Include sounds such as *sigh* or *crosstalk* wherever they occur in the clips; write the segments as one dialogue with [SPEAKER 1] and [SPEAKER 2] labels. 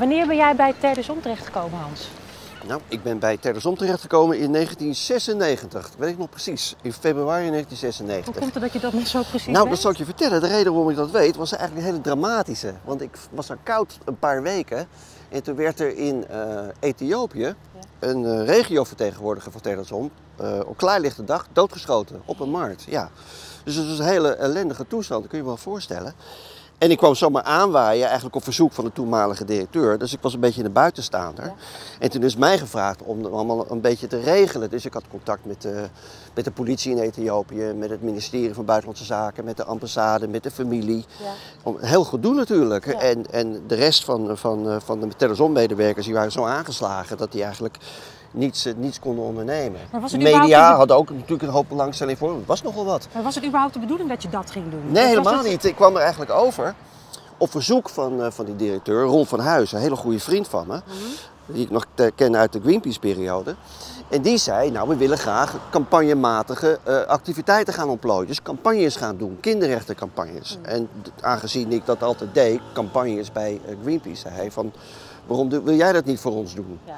[SPEAKER 1] Wanneer ben jij bij Terdesom terechtgekomen, Hans?
[SPEAKER 2] Nou, ik ben bij Terdesom terechtgekomen in 1996. Dat weet ik nog precies. In februari
[SPEAKER 1] Hoe
[SPEAKER 2] 1996.
[SPEAKER 1] komt het dat je dat nog zo precies
[SPEAKER 2] Nou,
[SPEAKER 1] weet?
[SPEAKER 2] dat zal ik je vertellen. De reden waarom ik dat weet was eigenlijk een hele dramatische. Want ik was er koud een paar weken. En toen werd er in eh, Ethiopië een eh, regiovertegenwoordiger van Terdesom eh, op klaarlichte dag doodgeschoten op een markt. Ja. Dus het was een hele ellendige toestand, dat kun je je wel voorstellen. En ik kwam zomaar aanwaaien, eigenlijk op verzoek van de toenmalige directeur. Dus ik was een beetje een buitenstaander. En toen is mij gevraagd om het allemaal een beetje te regelen. Dus ik had contact met de, met de politie in Ethiopië, met het ministerie van Buitenlandse Zaken, met de ambassade, met de familie.
[SPEAKER 1] Ja.
[SPEAKER 2] Om, heel goed doen natuurlijk.
[SPEAKER 1] Ja.
[SPEAKER 2] En, en de rest van, van, van de Terrorism-medewerkers die waren zo aangeslagen dat die eigenlijk niets, eh, niets konden ondernemen.
[SPEAKER 1] Maar was
[SPEAKER 2] de
[SPEAKER 1] het
[SPEAKER 2] media
[SPEAKER 1] een-
[SPEAKER 2] hadden ook natuurlijk een hoop belangstelling voor. Het was nogal wat.
[SPEAKER 1] Maar was het überhaupt de bedoeling dat je dat ging doen?
[SPEAKER 2] Nee,
[SPEAKER 1] Of
[SPEAKER 2] helemaal
[SPEAKER 1] het-
[SPEAKER 2] niet. Ik kwam er eigenlijk over op verzoek van, eh, van die directeur, Ron van Huizen, een hele goede vriend van me, die ik nog te- ken uit de Greenpeace-periode. En die zei, nou, we willen graag campagnematige eh, activiteiten gaan ontplooien. Dus campagnes gaan doen, kinderrechtencampagnes. En d- aangezien ik dat altijd deed, campagnes bij Greenpeace, zei hij van, waarom wil jij dat niet voor ons doen?
[SPEAKER 1] Ja.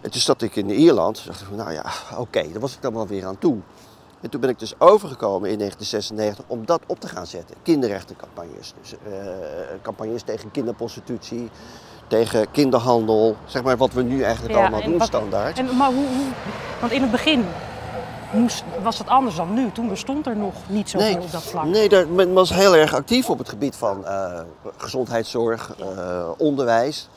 [SPEAKER 2] En toen zat ik in Ierland. Dacht ik, van, nou ja, oké, daar was ik dan wel weer aan toe. En toen ben ik dus overgekomen in 1996 om dat op te gaan zetten. Kinderrechtencampagnes. Dus eh, campagnes tegen kinderprostitutie, tegen kinderhandel. Zeg maar wat we nu eigenlijk
[SPEAKER 1] Ja,
[SPEAKER 2] allemaal
[SPEAKER 1] en
[SPEAKER 2] doen
[SPEAKER 1] wat-
[SPEAKER 2] standaard.
[SPEAKER 1] En, maar hoe, hoe- want in het begin moest, was het anders dan nu. Toen bestond er nog niet zoveel op dat vlak.
[SPEAKER 2] Nee, daar, men was heel erg actief op het gebied van eh, gezondheidszorg, eh, onderwijs.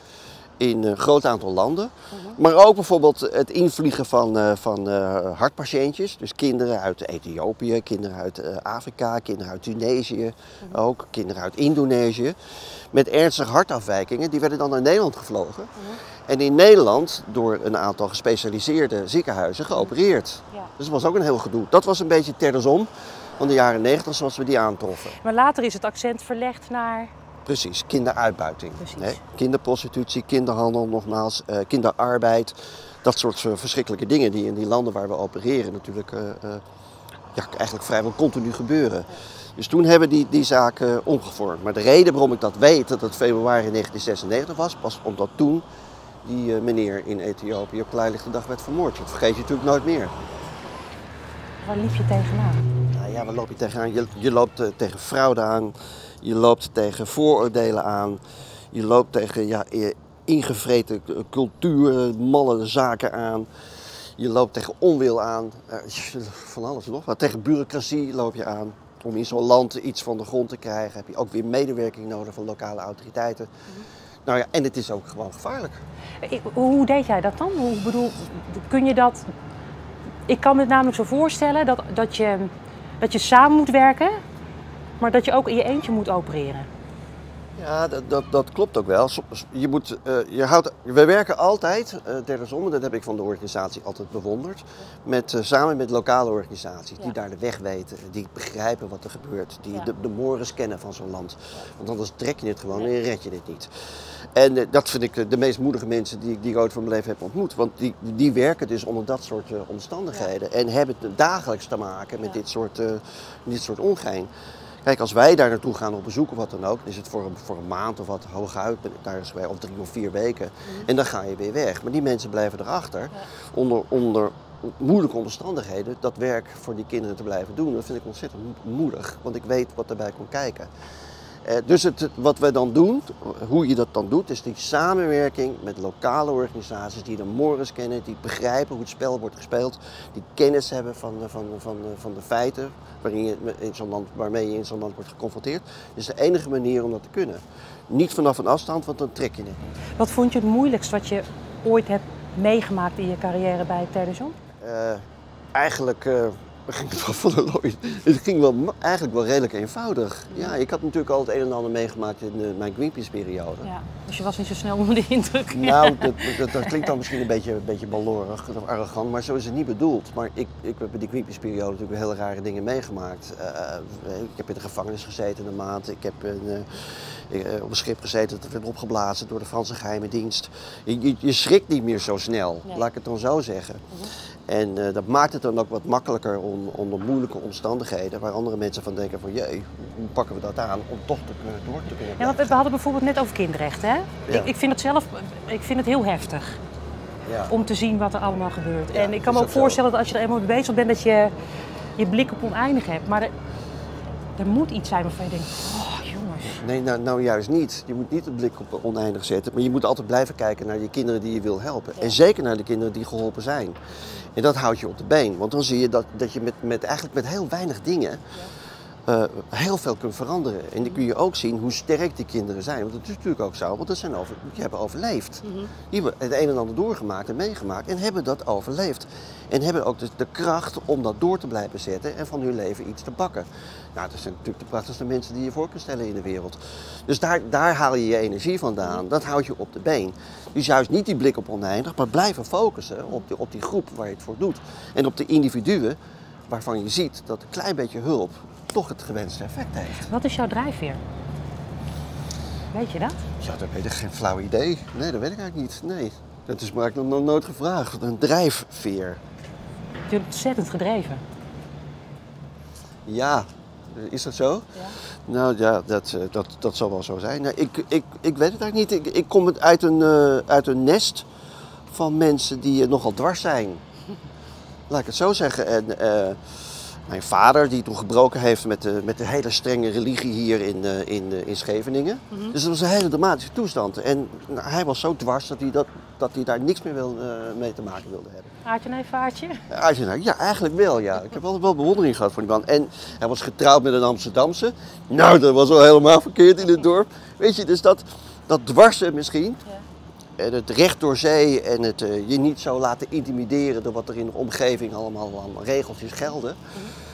[SPEAKER 2] In een groot aantal landen.
[SPEAKER 1] Mhm.
[SPEAKER 2] Maar ook bijvoorbeeld het invliegen van, eh, van eh, hartpatiëntjes. Dus kinderen uit Ethiopië, kinderen uit eh, Afrika, kinderen uit Tunesië.
[SPEAKER 1] Mhm.
[SPEAKER 2] Ook kinderen uit Indonesië. Met ernstige hartafwijkingen. Die werden dan naar Nederland gevlogen.
[SPEAKER 1] Mhm.
[SPEAKER 2] En in Nederland door een aantal gespecialiseerde ziekenhuizen geopereerd.
[SPEAKER 1] Ja.
[SPEAKER 2] Dus dat was ook een heel gedoe. Dat was een beetje Terdesom van de jaren 90 zoals we die aantroffen.
[SPEAKER 1] Maar later is het accent verlegd naar...
[SPEAKER 2] Precies, kinderuitbuiting.
[SPEAKER 1] Precies.
[SPEAKER 2] Nee, kinderprostitutie, kinderhandel, nogmaals, eh, kinderarbeid. Dat soort eh, verschrikkelijke dingen die in die landen waar we opereren natuurlijk eh, ja, eigenlijk vrijwel continu gebeuren. Dus toen hebben die die zaken omgevormd. Maar de reden waarom ik dat weet, dat het februari 1996 was, was omdat toen die meneer in Ethiopië op klaarlichte dag werd vermoord. Dat vergeet je natuurlijk nooit meer.
[SPEAKER 1] Waar liep je tegenaan?
[SPEAKER 2] Nou ja, waar loop je tegenaan? Je, je loopt tegen fraude aan, je loopt tegen vooroordelen aan, je loopt tegen ja, eh, ingevreten cultuur, malle zaken aan. Je loopt tegen onwil aan, van alles nog. Maar tegen bureaucratie loop je aan. Om in zo'n land iets van de grond te krijgen heb je ook weer medewerking nodig van lokale autoriteiten. Nou ja, en het is ook gewoon gevaarlijk.
[SPEAKER 1] Ik- Hoe deed jij dat dan? Hoe bedoel, kun je dat... Ik kan me het namelijk zo voorstellen dat, dat, je, dat je samen moet werken, maar dat je ook in je eentje moet opereren.
[SPEAKER 2] Ja, dat, dat, dat klopt ook wel. Je moet, eh, je houdt, we werken altijd, Terdesom, en dat heb ik van de organisatie altijd bewonderd, met, eh, samen met lokale organisaties die
[SPEAKER 1] Ja.
[SPEAKER 2] daar de weg weten, die begrijpen wat er gebeurt, die
[SPEAKER 1] Ja.
[SPEAKER 2] de, de mores kennen van zo'n land. Want anders trek je het gewoon en red je dit niet. En dat vind ik de meest moedige mensen die, ik- die ik ooit van mijn leven heb ontmoet. Want die, die werken dus onder dat soort omstandigheden en hebben het dagelijks te maken met dit, soort, dit soort ongein. Kijk, als wij daar naartoe gaan op bezoek of wat dan ook, dan is het voor een, voor een maand of wat hooguit, daar eens bij, of drie of vier weken. En dan ga je weer weg. Maar die mensen blijven erachter onder, onder moeilijke omstandigheden dat werk voor die kinderen te blijven doen. Dat vind ik ontzettend mo- moedig, want ik weet wat erbij komt kijken. Eh, dus het, wat wij dan doen, hoe je dat dan doet, is die samenwerking met lokale organisaties die de mores kennen, die begrijpen hoe het spel wordt gespeeld, die kennis hebben van, de- van, de- van, de- van de feiten waarin je in zo'n land, waarmee je in zo'n land wordt geconfronteerd. Dat is de enige manier om dat te kunnen. Niet vanaf een afstand, want dan trek je het niet.
[SPEAKER 1] Wat vond je het moeilijkst wat je ooit hebt meegemaakt in je carrière bij Terdesom?
[SPEAKER 2] Eh, eigenlijk eh, ging het *laughs* wel van looi. Het ging wel, eigenlijk wel redelijk eenvoudig. Ja, ik had natuurlijk al het een en ander meegemaakt in eh, mijn Greenpeace-periode.
[SPEAKER 1] Ja, dus je was niet zo snel onder de indruk.
[SPEAKER 2] Nou, *laughs* dat, dat, dat klinkt dan misschien een beetje, een beetje ballorig of arrogant, maar zo is het niet bedoeld. Maar ik, ik heb in die Greenpeace-periode natuurlijk hele rare dingen meegemaakt. Eh, ik heb in de gevangenis gezeten een maand. Ik heb een, eh, eh, op een schip gezeten dat werd opgeblazen door de Franse geheime dienst. Je, je, je schrikt niet meer zo snel,
[SPEAKER 1] Nee.
[SPEAKER 2] laat ik het dan zo zeggen. En eh, dat maakt het dan ook wat makkelijker om, onder moeilijke omstandigheden, waar andere mensen van denken van jee, hoe pakken we dat aan, om toch te kunnen door te kunnen
[SPEAKER 1] Ja, want we hadden bijvoorbeeld net over kinderrechten. Hè?
[SPEAKER 2] Ja.
[SPEAKER 1] Ik, ik vind het zelf ik vind het heel heftig
[SPEAKER 2] Ja.
[SPEAKER 1] om te zien wat er allemaal gebeurt. En ik kan me
[SPEAKER 2] ook
[SPEAKER 1] voorstellen dat als je er eenmaal mee bezig bent, dat je je blik op oneindig hebt. Maar er, er moet iets zijn waarvan je denkt, oh jongens.
[SPEAKER 2] Nee, nou, nou juist niet. Je moet niet het blik op oneindig zetten, maar je moet altijd blijven kijken naar die kinderen die je wil helpen. En zeker naar de kinderen die geholpen zijn. En dat houdt je op de been, want dan zie je dat, dat je met, met, eigenlijk met heel weinig dingen eh, heel veel kunt veranderen. En dan kun je ook zien hoe sterk die kinderen zijn. Want dat is natuurlijk ook zo, want dat zijn over, die hebben overleefd. Die hebben het een en ander doorgemaakt en meegemaakt en hebben dat overleefd. En hebben ook de, de kracht om dat door te blijven zetten en van hun leven iets te bakken. Nou, dat zijn natuurlijk de prachtigste mensen die je voor kunt stellen in de wereld. Dus daar, daar haal je je energie vandaan. Dat houdt je op de been. Dus juist niet die blik op oneindig, maar blijven focussen op op die groep waar je het voor doet. En op de individuen waarvan je ziet dat een klein beetje hulp toch het gewenste effect heeft.
[SPEAKER 1] Wat is jouw drijfveer? Weet je dat?
[SPEAKER 2] Ja, dat weet ik geen flauw idee. Nee, dat weet ik eigenlijk niet. Nee, dat is maar ik nog nooit gevraagd. Een drijfveer.
[SPEAKER 1] Je bent ontzettend gedreven.
[SPEAKER 2] Ja, is dat zo? Nou ja, dat, eh, dat, dat zal wel zo zijn. Nou, ik, ik, ik weet het eigenlijk niet. Ik, ik kom uit een, eh, uit een nest van mensen die eh, nogal dwars zijn. Laat ik het zo zeggen. En mijn vader, die toen gebroken heeft met de, met de hele strenge religie hier in, eh, in, eh, in Scheveningen. Dus dat was een hele dramatische toestand. En nou, hij was zo dwars dat hij, dat, dat hij daar niks meer wil, eh, mee te maken wilde hebben.
[SPEAKER 1] Aartje nee, vaartje?
[SPEAKER 2] Ja, eigenlijk wel, ja. Ik heb altijd wel bewondering gehad voor die man. En hij was getrouwd met een Amsterdamse. Nou, dat was wel helemaal verkeerd in het dorp. Weet je, dus dat, dat dwarsen misschien. En het recht door zee en het eh, je niet zo laten intimideren door wat er in de omgeving allemaal aan regeltjes gelden.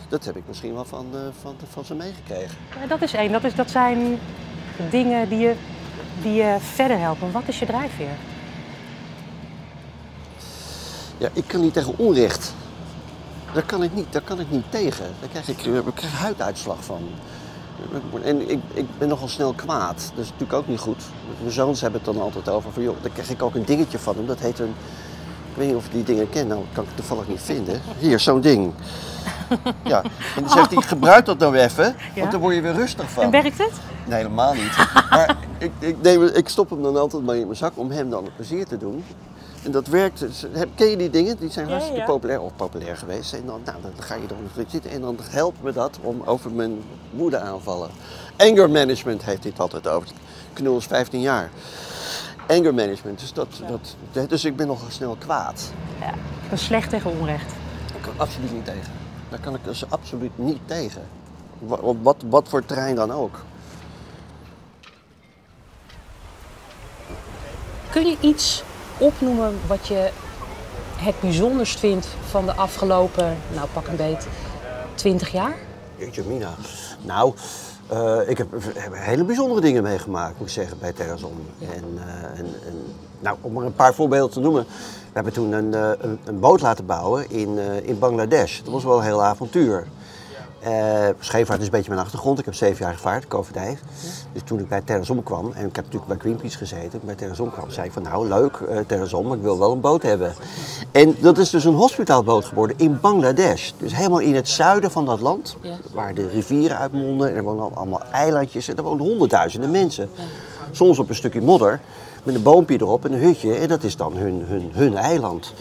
[SPEAKER 2] Dat heb ik misschien wel van, eh, van, van ze meegekregen.
[SPEAKER 1] Ja, dat is één. Dat, is, dat zijn dingen die je, die je verder helpen. Wat is je drijfveer?
[SPEAKER 2] Ja, ik kan niet tegen onrecht. Daar kan ik niet, daar kan ik niet tegen. Daar krijg ik, eh, ik krijg huiduitslag van. En ik, ik ben nogal snel kwaad. Dat is natuurlijk ook niet goed. Mijn zoons hebben het dan altijd over. Van, joh, daar krijg ik ook een dingetje van hem. Dat heet een... Ik weet niet of je die dingen kent. Nou, kan ik toevallig niet vinden. Hier, zo'n ding. Ja. En dan zegt hij, gebruik dat nou even. Want dan word je weer rustig van.
[SPEAKER 1] En werkt het?
[SPEAKER 2] Nee, helemaal niet. maar ik, ik, neem, ik stop hem dan altijd maar in mijn zak om hem dan een plezier te doen. En dat werkt. Ken je die dingen? Die zijn hartstikke
[SPEAKER 1] ja.
[SPEAKER 2] populair, of populair geweest. En dan, nou, dan ga je er zitten en dan helpt me dat om over mijn woede aanvallen. Anger management heeft dit altijd over. Knul is 15 jaar. Anger management, dus, dat, dat, dus ik ben nogal snel kwaad.
[SPEAKER 1] Ja. Dat is slecht tegen onrecht.
[SPEAKER 2] Daar kan ik absoluut niet tegen. Daar kan ik dus absoluut niet tegen. Op wat, wat voor terrein dan ook.
[SPEAKER 1] Kun je iets opnoemen wat je het bijzonderst vindt van de afgelopen, nou pak een beet, 20 jaar?
[SPEAKER 2] Jeetje mina. Nou, eh, ik heb, heb hele bijzondere dingen meegemaakt, moet ik zeggen, bij Terrazon. En, eh, en, en, nou, om maar een paar voorbeelden te noemen. We hebben toen een, eh, een, een boot laten bouwen in, in Bangladesh. Dat was wel een heel avontuur. Eh scheepvaart is een beetje mijn achtergrond. Ik heb zeven jaar gevaard, koopvaardij. Dus toen ik bij Terrazon kwam, en ik heb natuurlijk bij Greenpeace gezeten, toen ik bij Terrazon kwam, zei ik van nou leuk eh Terrazon, maar ik wil wel een boot hebben. En dat is dus een hospitaalboot geworden in Bangladesh. Dus helemaal in het zuiden van dat land,
[SPEAKER 1] Ja.
[SPEAKER 2] waar de rivieren uitmonden. En er wonen al- allemaal eilandjes en er wonen honderdduizenden mensen. Soms op een stukje modder, met een boompje erop en een hutje. En dat is dan hun, hun, hun eiland.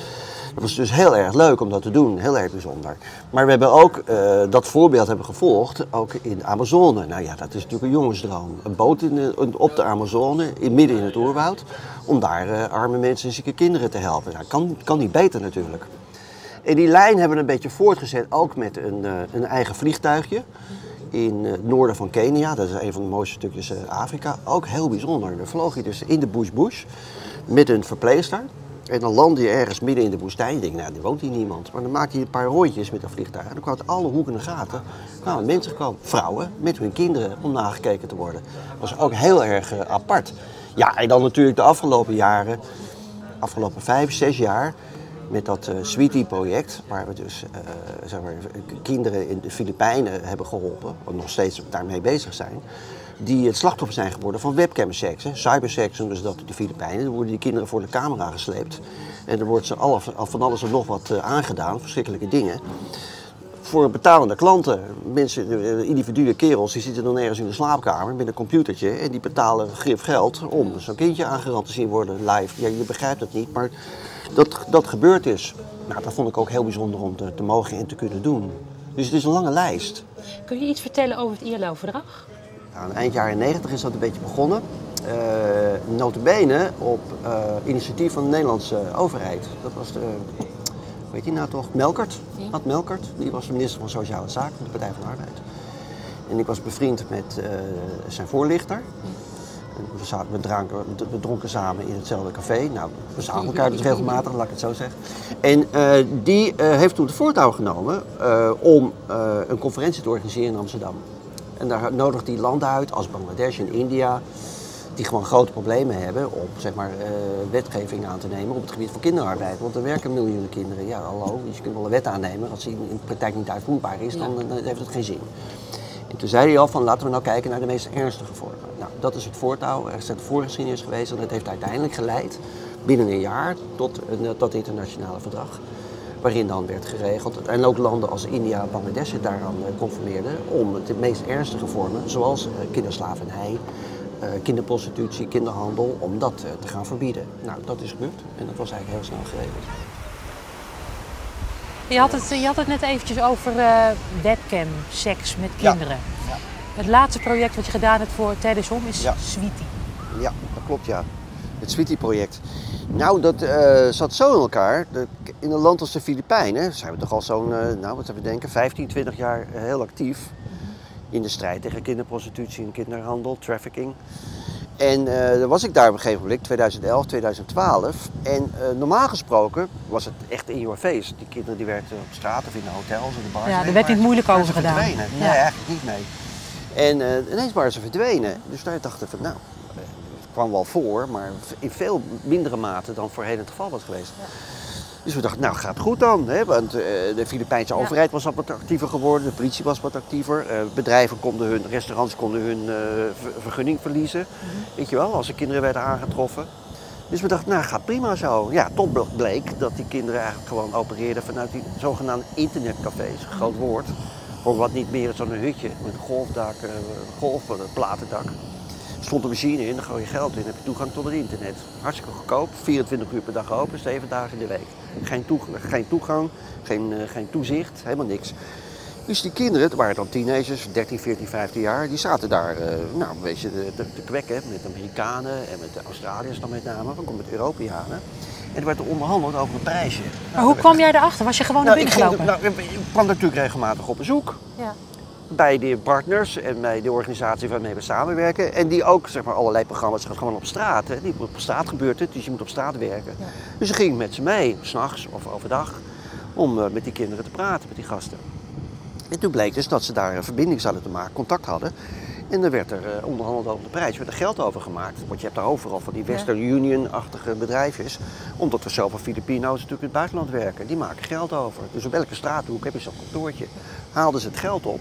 [SPEAKER 2] Dat was dus heel erg leuk om dat te doen, heel erg bijzonder. Maar we hebben ook eh, dat voorbeeld hebben gevolgd, ook in Amazone. Nou ja, dat is natuurlijk een jongensdroom. Een boot in op de Amazone, in, midden in het oerwoud, om daar eh, arme mensen en zieke kinderen te helpen. Nou, kan, kan niet beter natuurlijk. En die lijn hebben we een beetje voortgezet, ook met een, eh, een eigen vliegtuigje. In het noorden van Kenia, dat is een van de mooiste stukjes Afrika. Ook heel bijzonder. Dan vloog je dus in de bush bush met een verpleegster. En dan landde je ergens midden in de woestijn. Je denkt, nou, er woont hier niemand. Maar dan maakte je een paar rondjes met dat vliegtuig. En dan kwamen alle hoeken en gaten kwamen mensen, kwamen vrouwen met hun kinderen om nagekeken te worden. Dat was ook heel erg eh, apart. Ja, en dan natuurlijk de afgelopen jaren, afgelopen vijf, zes jaar, met dat eh, Sweetie-project, waar we dus eh, zeg maar, kinderen in de Filipijnen hebben geholpen, wat nog steeds daarmee bezig zijn, die het slachtoffer zijn geworden van webcamseks. hè. Cyberseks noemen ze dat in de Filipijnen. Dan worden die kinderen voor de camera gesleept en er wordt ze van alles en nog wat eh, aangedaan, verschrikkelijke dingen. voor betalende klanten. Mensen, eh, individuen, kerels, die zitten dan ergens in de slaapkamer met een computertje en die betalen grif geld om zo'n kindje aangerand te zien worden live. Ja, je begrijpt het niet, maar dat, dat gebeurt dus. Nou, dat vond ik ook heel bijzonder om te, te mogen en te kunnen doen. Dus het is een lange lijst.
[SPEAKER 1] Kun je iets vertellen over het ILO-verdrag?
[SPEAKER 2] Nou, eind jaren 90 is dat een beetje begonnen. Uh, notabene op uh, initiatief van de Nederlandse overheid. Dat was de, weet je nou toch, Melkert, Ad Melkert. Die was de minister van Sociale Zaken van de Partij van de Arbeid. En ik was bevriend met uh, zijn voorlichter. We, zaten, we, dranken, we dronken samen in hetzelfde café. Nou, we zagen elkaar dus regelmatig, laat ik het zo zeggen. En uh, die uh, heeft toen het voortouw genomen om een conferentie te organiseren in Amsterdam. En daar nodigt die landen uit als Bangladesh en India, die gewoon grote problemen hebben om zeg maar, wetgeving aan te nemen op het gebied van kinderarbeid. Want er werken miljoenen kinderen. Ja, hallo, dus je kunt wel een wet aannemen. Als die in de praktijk niet uitvoerbaar is, dan, dan heeft het geen zin. En toen zei hij al van laten we nou kijken naar de meest ernstige vormen. Nou, dat is het voortouw. Er is het voorgeschiedenis geweest en dat heeft uiteindelijk geleid binnen een jaar tot een, dat internationale verdrag. Waarin dan werd geregeld en ook landen als India en Bangladesh het daaraan conformeerden om de meest ernstige vormen, zoals kinderslavernij, kinderprostitutie, kinderhandel, om dat te gaan verbieden. Nou, dat is gebeurd en dat was eigenlijk heel snel geregeld.
[SPEAKER 1] Je had het, je had het net eventjes over uh, webcam, seks met kinderen. Ja. Ja. Het laatste project wat je gedaan hebt voor Teddysom is ja. Sweetie.
[SPEAKER 2] Ja, dat klopt ja. Het Sweetie-project. Nou, dat uh, zat zo in elkaar. In een land als de Filipijnen zijn we toch al zo'n, uh, nou wat we denken, 15, 20 jaar heel actief. In de strijd tegen kinderprostitutie en kinderhandel, trafficking. En uh, dan was ik daar op een gegeven moment, 2011, 2012. En normaal gesproken was het echt in your face. Die kinderen die werkten op straat of in de hotels of de bars.
[SPEAKER 1] Ja, er werd niet moeilijk over gedaan.
[SPEAKER 2] Verdwenen. Nee, ja. eigenlijk niet mee. En ineens waren ze verdwenen. Dus daar dachten we van, nou, kwam wel voor, maar in veel mindere mate dan voorheen het geval was geweest. Ja. Dus we dachten, nou gaat goed dan. Hè? Want uh, de Filipijnse ja. overheid was wat actiever geworden, de politie was wat actiever. Uh, bedrijven konden hun, restaurants konden hun uh, vergunning verliezen. Mm -hmm. Weet je wel, als de kinderen werden aangetroffen. Dus we dachten, nou gaat prima zo. Ja, tot bleek dat die kinderen eigenlijk gewoon opereerden vanuit die zogenaamde internetcafés. Groot woord. Voor wat niet meer zo'n hutje met een golfdak, golf, een platendak stond een machine in, dan gooi je geld in, heb je toegang tot het internet. Hartstikke goedkoop, 24 uur per dag open, 7 dagen in de week. Geen, toegang, geen, toegang, geen, uh, geen toezicht, helemaal niks. Dus die kinderen, het waren dan teenagers, 13, 14, 15 jaar, die zaten daar uh, nou, een beetje te, te, kwekken met Amerikanen en met de Australiërs dan met name, ook met Europeanen. En er werd er onderhandeld over een prijsje.
[SPEAKER 1] Maar hoe kwam jij erachter? Was je gewoon
[SPEAKER 2] nou,
[SPEAKER 1] naar binnen gelopen?
[SPEAKER 2] Nou, ik kwam natuurlijk regelmatig op bezoek. Ja bij de partners en bij de organisatie waarmee we samenwerken. En die ook zeg maar, allerlei programma's gaan gewoon op straat. Hè. Die op straat gebeurt het, dus je moet op straat werken. Ja. Dus dan ging met ze mee, s'nachts of overdag, om uh, met die kinderen te praten, met die gasten. En toen bleek dus dat ze daar een verbinding zouden te maken, contact hadden. En dan werd er uh, onderhandeld over de prijs, werd er geld over gemaakt. Want je hebt daar overal van die Western Union-achtige bedrijfjes. Omdat er zoveel Filipino's natuurlijk in het buitenland werken. Die maken geld over. Dus op elke straathoek heb je zo'n kantoortje. Haalden ze het geld op.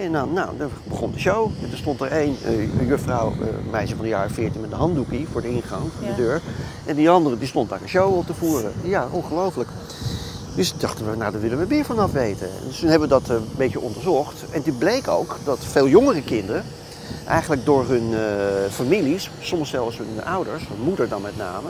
[SPEAKER 2] En dan, nou, dan begon de show. En er stond er één uh, juffrouw, uh, meisje van de jaren 14 met een handdoekje voor de ingang ja. de deur. En die andere die stond daar een show op te voeren. Ja, ongelooflijk. Dus dachten we, nou daar willen we meer vanaf weten. Dus toen hebben we dat uh, een beetje onderzocht. En toen bleek ook dat veel jongere kinderen eigenlijk door hun families, soms zelfs hun ouders, hun moeder dan met name,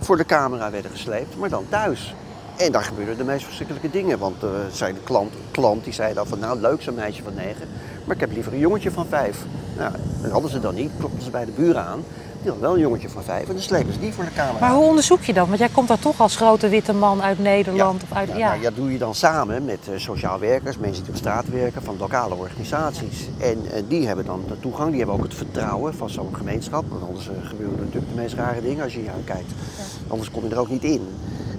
[SPEAKER 2] voor de camera werden gesleept, maar dan thuis. En daar gebeurden de meest verschrikkelijke dingen. Want zei de klant, klant die zei dan van nou leuk zo'n meisje van negen, maar ik heb liever een jongetje van vijf. Nou, dat hadden ze dan niet, klopten ze bij de buren aan. Die had wel een jongetje van vijf en dan slepen ze die voor de camera.
[SPEAKER 1] Maar hoe onderzoek je dat? Want jij komt daar toch als grote witte man uit Nederland?
[SPEAKER 2] Ja,
[SPEAKER 1] of uit,
[SPEAKER 2] ja, ja. Nou, dat doe je dan samen met uh, sociaal werkers, mensen die op straat werken, van lokale organisaties. En uh, die hebben dan de toegang, die hebben ook het vertrouwen van zo'n gemeenschap. Want anders uh, gebeuren natuurlijk de meest rare dingen als je hier aan kijkt. Ja. Anders kom je er ook niet in.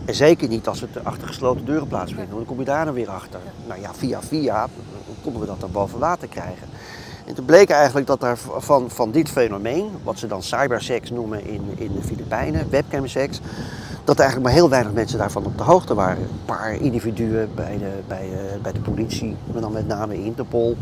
[SPEAKER 2] En zeker niet als het achter gesloten deuren plaatsvindt, want dan kom je daar dan weer achter. Nou ja, via via konden we dat dan boven water krijgen. En toen bleek eigenlijk dat er van, van dit fenomeen, wat ze dan cybersex noemen in, in de Filipijnen, webcamsex, dat eigenlijk maar heel weinig mensen daarvan op de hoogte waren. Een paar individuen bij de, bij, uh, bij de politie, maar dan met name Interpol.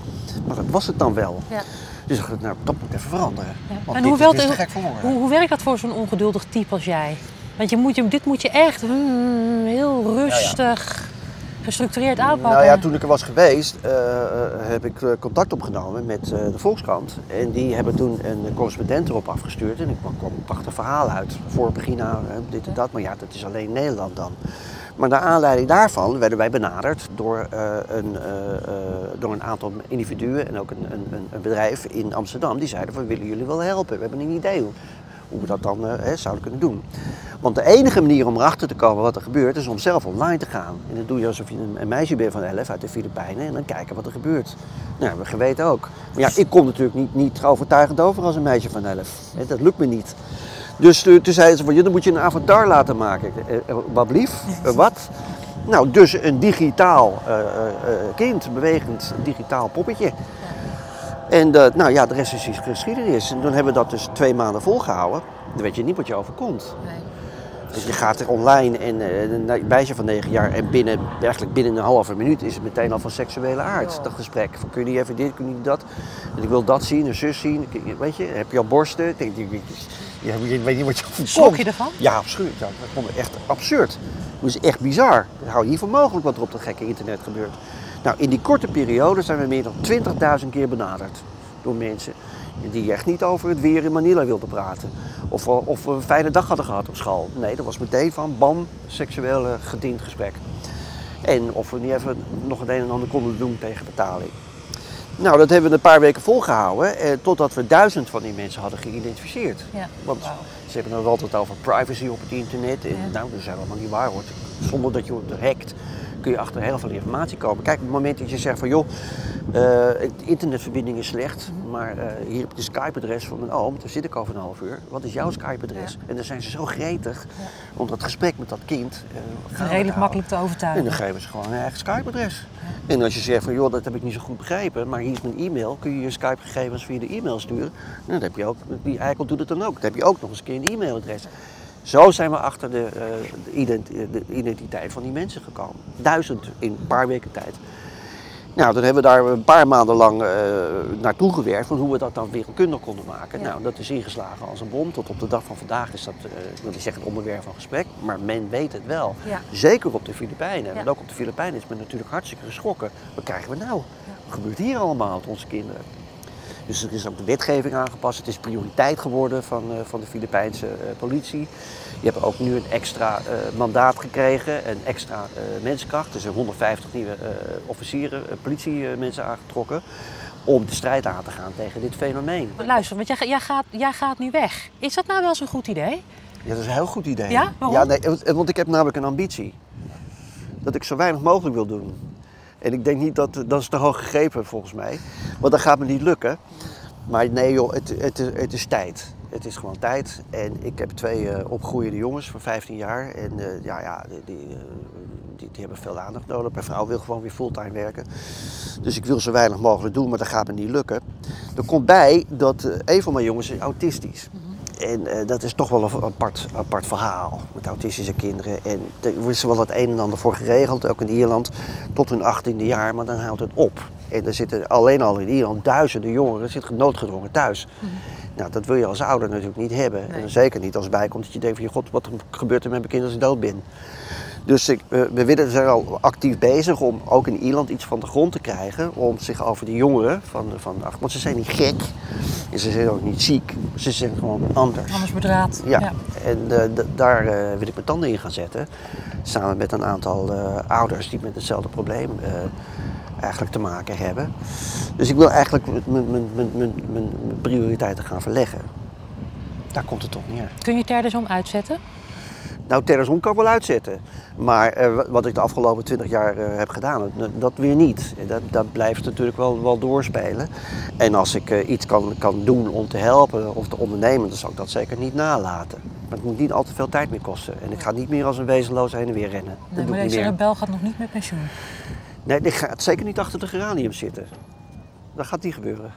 [SPEAKER 2] Maar dat was het dan wel. Ja. Dus dacht ik, nou, dat moet even veranderen. Ja. Want
[SPEAKER 1] en
[SPEAKER 2] dit,
[SPEAKER 1] hoe,
[SPEAKER 2] is te gek voor woorden.
[SPEAKER 1] hoe, hoe werkt dat voor zo'n ongeduldig type als jij? Want je moet, je, dit moet je echt hmm, heel rustig. gestructureerd aanpakken.
[SPEAKER 2] Nou ja, toen ik er was geweest, uh, heb ik contact opgenomen met de Volkskrant. En die hebben toen een correspondent erop afgestuurd. En ik kwam een prachtig verhaal uit. Voor Begina, dit en dat. Maar ja, dat is alleen Nederland dan. Maar naar aanleiding daarvan werden wij benaderd door, uh, een, uh, door een aantal individuen en ook een, een, een, bedrijf in Amsterdam. Die zeiden van willen jullie wel helpen? We hebben een idee hoe, we dat dan hè, zouden kunnen doen. Want de enige manier om erachter te komen wat er gebeurt is om zelf online te gaan. En dat doe je alsof je een, meisje bent van 11 uit de Filipijnen en dan kijken wat er gebeurt. Nou, we geweten ook. Maar ja, ik kom natuurlijk niet, niet overtuigend over als een meisje van 11. Dat lukt me niet. Dus toen zeiden ze van, je, dan moet je een avatar laten maken. Eh, eh, wat blief? Eh, wat? Nou, dus een digitaal uh, kind, bewegend digitaal poppetje. En nou ja, de rest is geschiedenis. En toen hebben we dat dus twee maanden volgehouden. Dan weet je niet wat je overkomt. Nee. Dus je gaat er online en uh, een meisje van negen jaar en binnen, eigenlijk binnen een halve minuut is het meteen al van seksuele aard. Dat gesprek. Van, kun je niet even dit, kun je niet dat? En ik wil dat zien, een zus zien. Weet je, heb je al borsten? Je weet niet wat je overkomt.
[SPEAKER 1] Schrok je ervan?
[SPEAKER 2] Ja, absoluut. Dat vond ik echt absurd. Het is echt bizar. Dat hou je niet voor mogelijk wat er op dat gekke internet gebeurt. Nou, in die korte periode zijn we meer dan 20.000 keer benaderd door mensen die echt niet over het weer in Manila wilden praten. Of, of we een fijne dag hadden gehad op school. Nee, dat was meteen van bam, seksueel gediend gesprek. En of we niet even nog het een en ander konden doen tegen betaling. Nou, dat hebben we een paar weken volgehouden, eh, totdat we duizend van die mensen hadden geïdentificeerd. Ja. Want ze hebben het altijd over privacy op het internet. En nou, dat is helemaal niet waar hoor. Zonder dat je het hackt, kun je achter heel veel informatie komen. Kijk, op het moment dat je zegt van joh, uh, de internetverbinding is slecht, maar uh, hier heb je de Skype-adres van mijn oom, daar zit ik over een half uur. Wat is jouw Skype-adres? En dan zijn ze zo gretig, ja. want dat gesprek met dat kind...
[SPEAKER 1] Uh, redelijk makkelijk te overtuigen.
[SPEAKER 2] En dan geven ze gewoon een eigen Skype-adres. En als je zegt van joh, dat heb ik niet zo goed begrepen, maar hier is mijn e-mail, kun je je Skype-gegevens via de e-mail sturen. Nou, dan heb je ook, die eikel doet het dan ook. Dan heb je ook nog eens een keer een e-mailadres. Zo zijn we achter de, uh, de, identiteit van die mensen gekomen. Duizend in een paar weken tijd. Nou, dan hebben we daar een paar maanden lang uh, naartoe gewerkt van hoe we dat dan wereldkundig konden maken. Nou, dat is ingeslagen als een bom. Tot op de dag van vandaag is dat, uh, wil ik zeggen, het onderwerp van gesprek. Maar men weet het wel. Zeker op de Filipijnen. En ook op de Filipijnen is men natuurlijk hartstikke geschrokken. Wat krijgen we nou? Wat gebeurt hier allemaal met onze kinderen? Dus er is ook de wetgeving aangepast. Het is prioriteit geworden van, uh, van de Filipijnse politie. Je hebt ook nu een extra uh, mandaat gekregen, een extra mensenkracht. Er zijn 150 nieuwe officieren, politiemensen aangetrokken. Om de strijd aan te gaan tegen dit fenomeen.
[SPEAKER 1] Luister, want jij, jij, gaat, jij gaat nu weg. Is dat nou wel zo'n goed idee?
[SPEAKER 2] Ja, dat is een heel goed idee.
[SPEAKER 1] Ja? Waarom?
[SPEAKER 2] Ja, nee, want ik heb namelijk een ambitie. Dat ik zo weinig mogelijk wil doen. En ik denk niet dat, dat is te hoog gegrepen volgens mij. Want dat gaat me niet lukken. Maar nee joh, het, het, het is tijd. Het is gewoon tijd. En ik heb twee uh, opgroeiende jongens van 15 jaar. En uh, ja, ja die, uh, die, die, hebben veel aandacht nodig. Mijn vrouw wil gewoon weer fulltime werken. Dus ik wil zo weinig mogelijk doen, maar dat gaat me niet lukken. Er komt bij dat een van mijn jongens is autistisch. En dat is toch wel een apart, apart verhaal met autistische kinderen. En er is wel het een en ander voor geregeld, ook in Ierland, tot hun 18e jaar, maar dan houdt het op. En er zitten alleen al in Ierland duizenden jongeren zitten noodgedwongen thuis. Mm -hmm. Nou, dat wil je als ouder natuurlijk niet hebben. Nee. En zeker niet als bijkomt dat je denkt van, god, wat gebeurt er met mijn kind als ik dood ben? Dus ik, we, we zijn al actief bezig om ook in Ierland iets van de grond te krijgen. Om zich over die jongeren van, van ach, want ze zijn niet gek. En ze zijn ook niet ziek. Ze zijn gewoon anders.
[SPEAKER 1] Anders bedraad.
[SPEAKER 2] Ja. ja. En uh, daar uh, wil ik mijn tanden in gaan zetten. Samen met een aantal uh, ouders die met hetzelfde probleem eigenlijk te maken hebben. Dus ik wil eigenlijk mijn prioriteiten gaan verleggen. Daar komt het toch neer.
[SPEAKER 1] Kun je Terdesom uitzetten?
[SPEAKER 2] Nou, Terdesom kan wel uitzetten. Maar uh, wat ik de afgelopen twintig jaar uh, heb gedaan, dat, dat, weer niet. Dat, dat blijft natuurlijk wel, wel doorspelen. En als ik uh, iets kan, kan doen om te helpen of te ondernemen, dan zal ik dat zeker niet nalaten. Maar het moet niet al te veel tijd meer kosten. En ik ga niet meer als een wezenloos heen en weer rennen.
[SPEAKER 1] Nee, maar deze rebel gaat nog niet met pensioen.
[SPEAKER 2] Nee, die gaat zeker niet achter de geranium zitten. Dat gaat niet gebeuren.